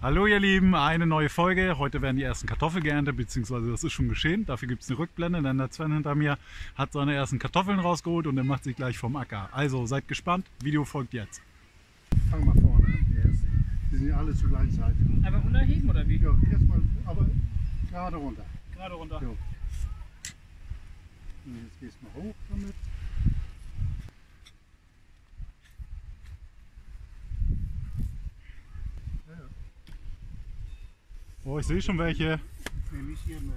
Hallo ihr Lieben, eine neue Folge. Heute werden die ersten Kartoffeln geerntet, beziehungsweise das ist schon geschehen. Dafür gibt es eine Rückblende, denn der Sven hinter mir hat seine ersten Kartoffeln rausgeholt und er macht sich gleich vom Acker. Also seid gespannt, Video folgt jetzt. Fang mal vorne an, die sind ja alle zur gleichen Seite. Einfach runterheben oder wie? Ja, erstmal, aber gerade runter. Gerade runter. Jo. Und jetzt gehst du mal hoch damit. Oh, ich sehe schon welche. Nee, nicht hier mit.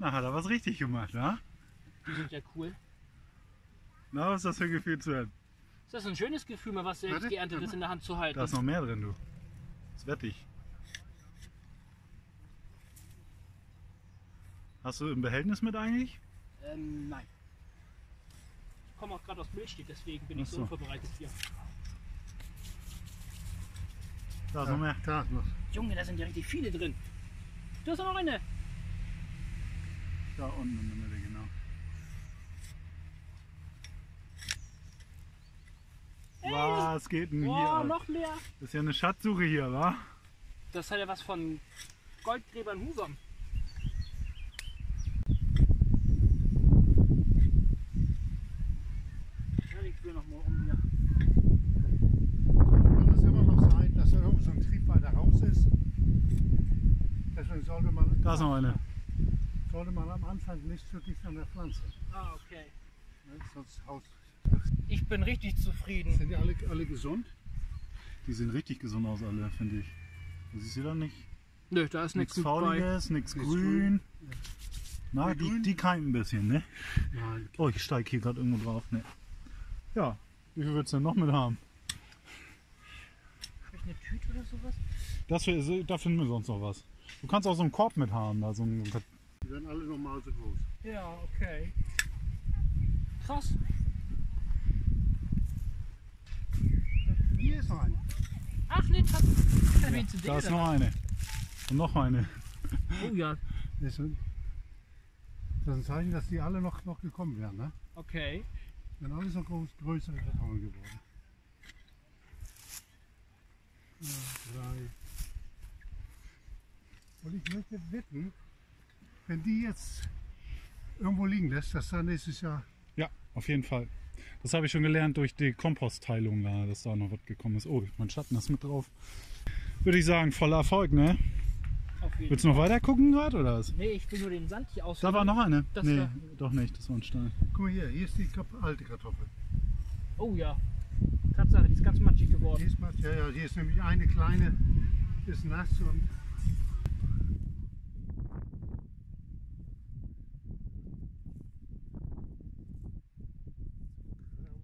Na, hat er was richtig gemacht, wa? Die sind ja cool. Na, was ist das für ein Gefühl, Sven? Ist das ein schönes Gefühl, mal was selbst geerntetes in der Hand zu halten? Da ist noch mehr drin, du. Das wette ich. Hast du im Behältnis mit eigentlich? Ähm, nein. Ich komme auch gerade aus Milchstedt, deswegen bin ich Ach so so. unvorbereitet hier. Da ist noch mehr. Da ist noch. Junge, da sind ja richtig viele drin. Du hast auch noch eine. Da unten in der Mitte, genau. Ey, Was geht denn hier? ab? noch mehr. Das ist ja eine Schatzsuche hier, wa? Das hat ja was von Goldgräbern Husum. Ja, ich will noch mal um hier. Kann es immer noch sein, dass da irgendwo so ein Trieb weiter raus ist? Deswegen sollte man, Da ist noch eine. sollte man am Anfang nicht zu dicht an der Pflanze. Ah, okay. Ne? Sonst Haus. Ich bin richtig zufrieden. Sind die alle, alle gesund? Die sehen richtig gesund aus, alle, finde ich. Das ist hier nicht. Nö, da ist Nichts. Fauliges, nichts grün. Na, Nee, die, grün. die keimen ein bisschen, ne? Nein. Oh, ich steige hier gerade irgendwo drauf, ne? Ja, wie viel willst du denn noch mit haben? Hab ich eine Tüte oder sowas? Das für, da finden wir sonst noch was. Du kannst auch so einen Korb mit haben, da so ein, Die werden alle normal so groß. Ja, okay. Krass. Hier ist noch eine. Ach nee, krass. Ja, zu Da ist noch eine. Und noch eine. Oh ja, Das ist ein das Zeichen, dass die alle noch, noch gekommen wären. Ne? okay. Wären alle so groß, größere Kartoffeln geworden. Ja, drei. Und ich möchte wetten, wenn die jetzt irgendwo liegen lässt, dass dann nächstes Jahr Ja, auf jeden Fall. Das habe ich schon gelernt durch die Kompostteilung da, dass da noch was gekommen ist. Oh, mein Schatten ist mit drauf. Würde ich sagen, voller Erfolg, ne? Auf jeden Willst du noch weiter gucken gerade oder was? Nee, ich will nur den Sand hier aus. Da war noch eine. Das nee, da. doch nicht, das war ein Stein. Guck mal hier, hier ist die alte Kartoffel. Oh ja. Tatsache, die ist ganz matschig Hier geworden. ist, mal- ja, ja, hier ist nämlich eine kleine, ist nass und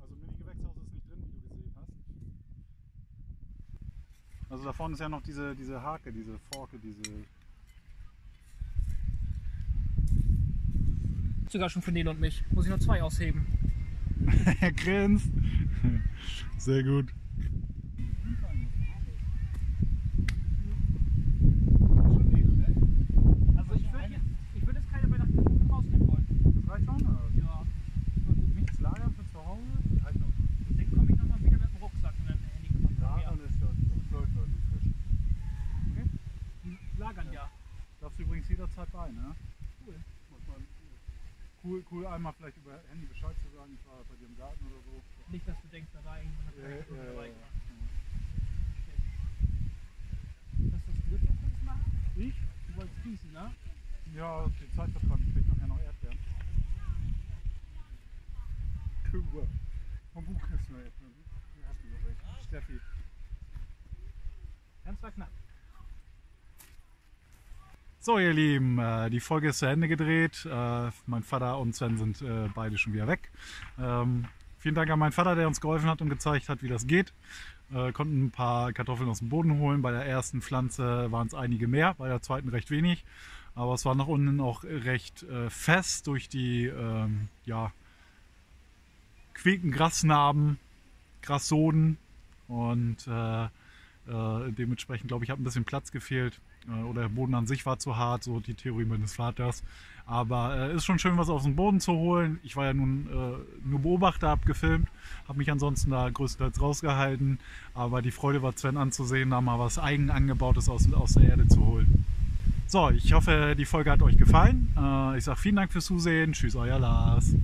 Also Mini-Gewächshaus ist nicht drin, wie du gesehen hast. Also da vorne ist ja noch diese, diese Hake, diese Forke, diese... Sogar schon für Nele und mich. Muss ich nur zwei ausheben. er grinst. Sehr gut. schon viel, ne? Also ich würde jetzt, ich würde jetzt keine Weihnachtskartoffeln rausnehmen wollen. Das reicht schon, oder? Ja. Na gut, Nichts lagern für zu Hause? Halt noch. Dann komme ich nochmal wieder mit dem Rucksack und dann hänge ich das Da her. dann ist das, das läuft also frisch. Die lagern ja. Darfst du jederzeit bei, ne? Cool. Cool, cool, einmal vielleicht über Handy Bescheid zu sagen, ich war bei dir im Garten oder so. Nicht, dass du denkst, da war irgendjemand Ja, ja, ja, dabei ja. war. Was ist das Glück, dass das machen? Ich? Du wolltest gießen, ne? Ja, die Zeit vertragen, ich krieg nachher noch Erdbeeren. Cool. Vom Buch kriegst du noch. Du hast noch recht. Steffi. Ganz war knapp. So ihr Lieben, äh, die Folge ist zu Ende gedreht. Äh, mein Vater und Sven sind äh, beide schon wieder weg. Ähm, vielen Dank an meinen Vater, der uns geholfen hat und gezeigt hat, wie das geht. Äh, konnten ein paar Kartoffeln aus dem Boden holen. Bei der ersten Pflanze waren es einige mehr, bei der zweiten recht wenig. Aber es war nach unten auch recht fest durch die ähm, ja, quieken Grasnarben, Grassoden und dementsprechend glaube ich, hat ein bisschen Platz gefehlt äh, oder der Boden an sich war zu hart, so die Theorie meines Vaters. Aber äh, ist schon schön, was aus dem Boden zu holen. Ich war ja nun äh, nur Beobachter, hab gefilmt, habe mich ansonsten da größtenteils rausgehalten. Aber die Freude war Sven anzusehen, da mal was eigen angebautes aus, aus der Erde zu holen. So, ich hoffe, die Folge hat euch gefallen. Äh, ich sage vielen Dank fürs Zusehen. Tschüss, euer Lars.